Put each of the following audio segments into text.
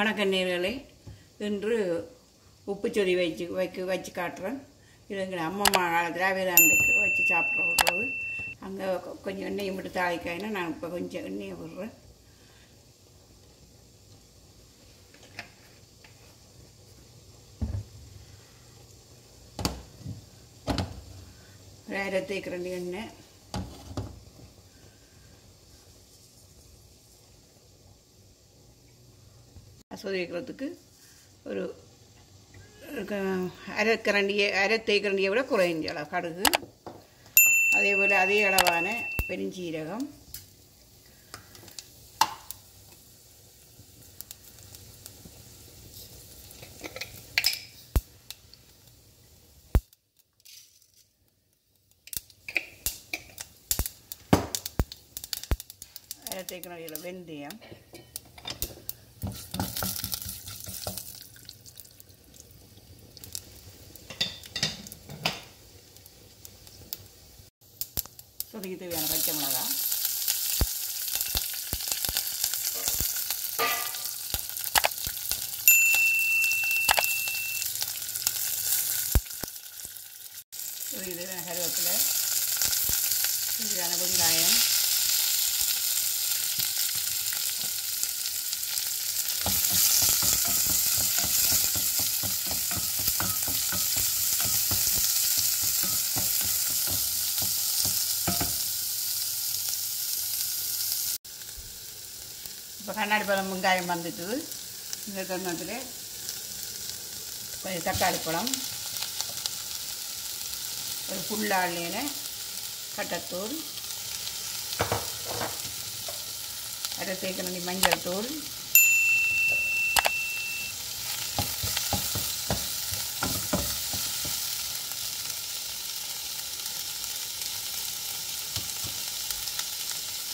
வணக்கம் நேர்களை இன்று உப்புச்சொதி வச்சு வைக்க வச்சு காட்டுறேன். இது எங்கள் அம்மம்மா திராவிட அன்றைக்கு வச்சு சாப்பிட்ற விடுறது அங்கே கொஞ்சம் எண்ணெயை மட்டும் தாளிக்காயினா நான் இப்போ கொஞ்சம் எண்ணெயை விடுறேன். ஒரு அரை தேய்க்கிறேன் எண்ணெய். சொதிக்கிறதுக்கு ஒரு அரைக்கரண்டியை அரை கரண்டியை அரை தேய்க்கரண்டியை விட குறைஞ்ச அளவு கடுகு. அதே போல் அதே அளவான பெருஞ்சீரகம். அரை தேய்க்கரண்டியில் வெந்தயம். சொதுக்கி தேவையான பச்சை மிளகா. சொதுக்கி தேவையான கருவேப்பிலை தேவையான வெங்காயம். இப்போ கண்ணாடி பழம் வெங்காயம் வந்துட்டுது இந்த தருணத்தில் கொஞ்சம் தக்காளி பழம் ஒரு புல்லாளின கட்டத்தூள் அரை தேக்கணி மஞ்சள் தூள்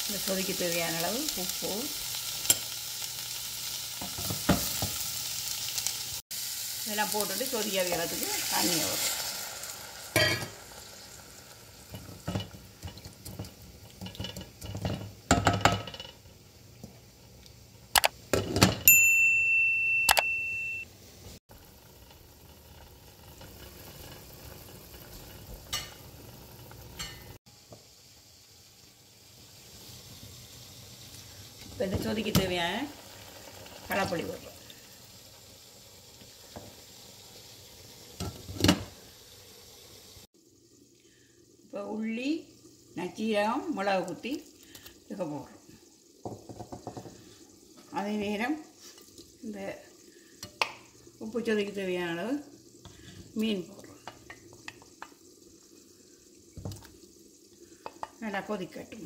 இந்த கொதிக்கு தேவையான அளவு உப்பு இதெல்லாம் போட்டுட்டு கொதிக்க வைக்கிறதுக்கு தண்ணியை வரும் இப்போ இந்த சொதிக்கு தேவையான களைப்பொடி போடுறோம் இப்போ உள்ளி நச்சீரகம் மிளகு குத்தி இருக்க போடுறோம் அதே நேரம் இந்த உப்பு சொதுக்கு தேவையான அளவு மீன் போடுறோம். நல்லா கொதிக்கட்டும்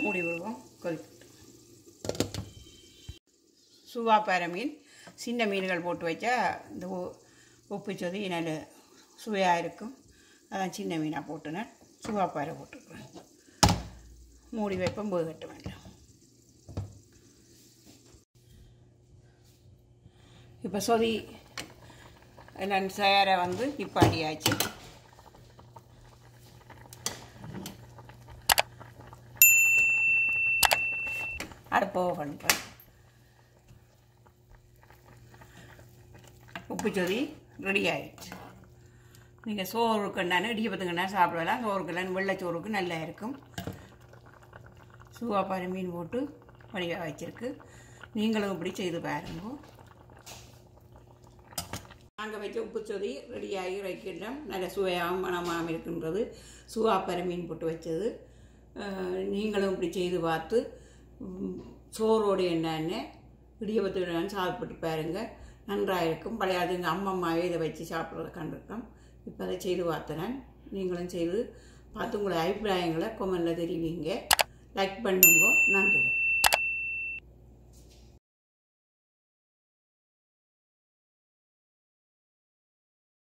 மூடி விடுவோம் கொதிக்கட்டும் சுவாப்பார மீன் சின்ன மீன்கள் போட்டு வச்சா இந்த உ- உப்பு சொதி நல்ல சுவையாக இருக்கும். அதான் சின்ன மீனாக போட்டுனேன் சுவாப்பாறை போட்டுருக்குறேன் மூடி வைப்போம் போது கட்ட இப்போ சொதி நான் சேரை வந்து நிப்பாட்டியாச்சு. அடுப்பு பண்ணுறேன் உப்பு சொதி ரெடி ஆயிடுச்சு. நீங்கள் சோறுக்குண்டானு இடியப்பத்துக்குன்னா சாப்பிடலாம் சோறுக்கெல்லாம் வெள்ளைச்சோறுக்கு நல்லா இருக்கும். சூவாப்பாறை மீன் போட்டு வடிவாக வச்சிருக்கு. நீங்களும் இப்படி செய்து பாருங்க. நாங்கள் வச்ச உப்புச்சொதி ரெடியாகி வைக்கின்றோம். நல்ல சுவையாகவும் மனமாகவும் இருக்கின்றது. சுவாப்பரை மீன் போட்டு வச்சது. நீங்களும் இப்படி செய்து பார்த்து சோறோடு என்னென்ன இடியப்பத்துடன் சாப்பிட்டு பாருங்கள் நன்றாக இருக்கும் பழைய அது எங்கள் அம்மம்மாவே இதை வச்சு சாப்பிட்றத கண்டிருக்கோம். இப்போ அதை செய்து பார்த்துறேன். நீங்களும் செய்து பார்த்து உங்களுடைய அபிப்பிராயங்களை கொமெண்டில் தெரிவிங்க. லைக் பண்ணுங்க. நன்றி.